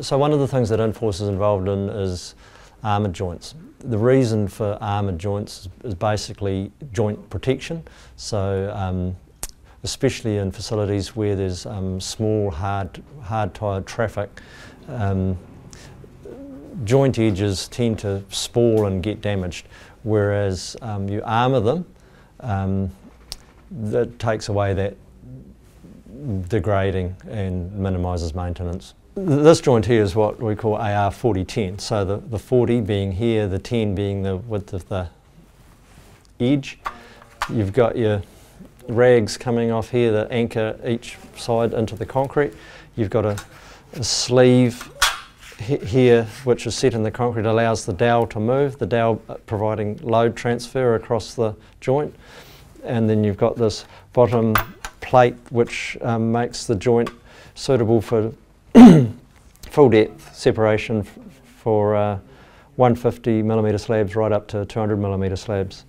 So one of the things that Inforce is involved in is armoured joints. The reason for armoured joints is basically joint protection. So um, especially in facilities where there's um, small, hard, hard tired traffic, um, joint edges tend to spall and get damaged, whereas um, you armour them, um, that takes away that degrading and minimises maintenance. This joint here is what we call AR 4010, so the, the 40 being here, the 10 being the width of the edge. You've got your rags coming off here that anchor each side into the concrete. You've got a, a sleeve here which is set in the concrete allows the dowel to move, the dowel uh, providing load transfer across the joint. And then you've got this bottom plate which um, makes the joint suitable for full depth separation for uh, 150 millimetre slabs right up to 200 millimetre slabs.